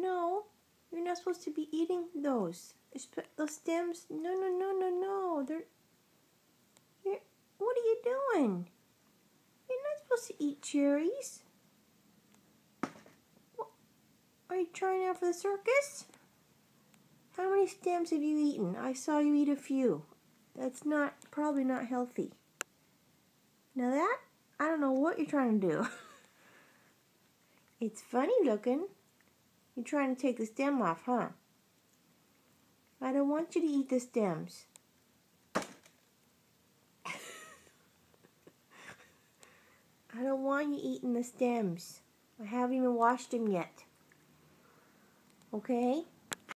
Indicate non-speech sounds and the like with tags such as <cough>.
No, you're not supposed to be eating those. Those stems. No, no, no, no, no. They're. You're, what are you doing? You're not supposed to eat cherries. What? Are you trying out for the circus? How many stems have you eaten? I saw you eat a few. That's not probably not healthy. Now that I don't know what you're trying to do. <laughs> it's funny looking. You're trying to take the stem off, huh? I don't want you to eat the stems. <laughs> I don't want you eating the stems. I haven't even washed them yet. Okay?